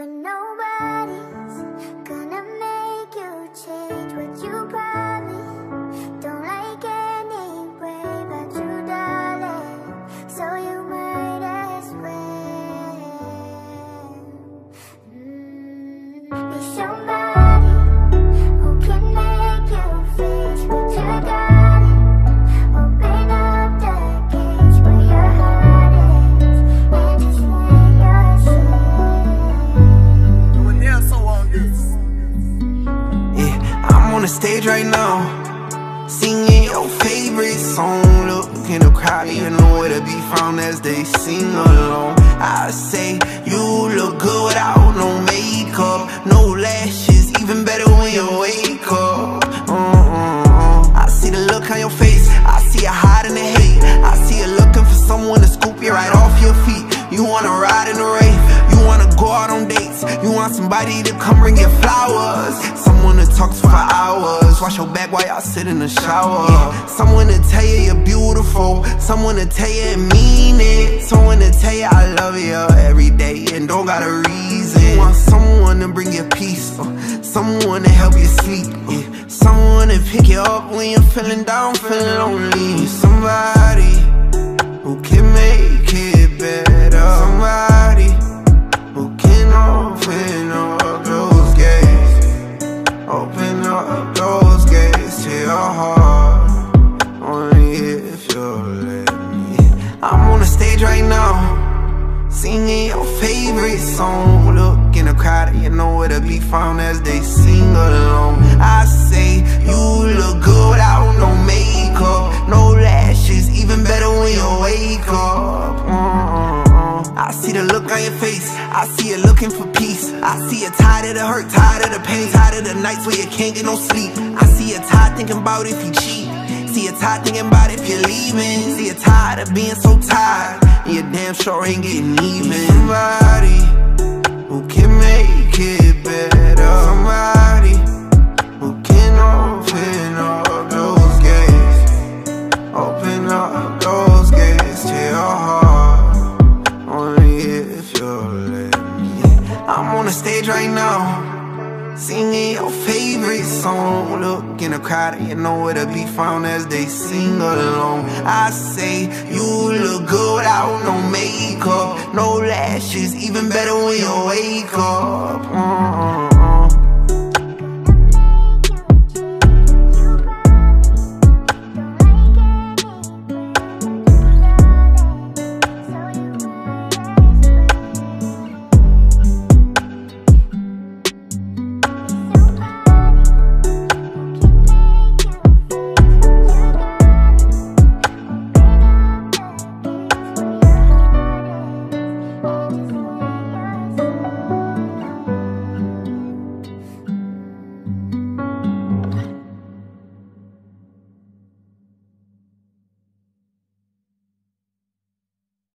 But nobody's on the stage right now, singing your favorite song. Look in the crowd, you know where to be found as they sing along. I say you look good without no makeup, no lashes, even better when you wake up. Uh-uh-uh. I see the look on your face, I see you hiding the hate. I see you looking for someone to scoop you right off your feet. You wanna ride in the Wraith, you wanna go out on dates, you want somebody to come bring you flowers, someone to talk to for hours, wash your back while y'all sit in the shower. Someone to tell you you're beautiful, someone to tell you mean it, someone to tell you I love you every day and don't got a reason. You want someone to bring you peace, uh, someone to help you sleep, yeah. someone to pick you up when you're feeling down, feeling lonely. Somebody favorite song. Look in the crowd, you know where to be found as they sing along. I say you look good without no makeup, no lashes, even better when you wake up. Uh-uh-uh. I see the look on your face, I see you looking for peace. I see you tired of the hurt, tired of the pain, tired of the nights where you can't get no sleep. I see you tired thinking about if you cheat. See you're tired thinking about if you're leaving. See you're tired of being so tired. And you damn sure ain't getting even. Somebody who can make it better. Somebody who can open up those gates. Open up those gates to your heart. Only if you'll let me. I'm on the stage right now. Singing your favorite song. Look in the crowd, you know where to be found as they sing along. I say you look good without no makeup, no lashes, even better when you wake up. Mm-hmm.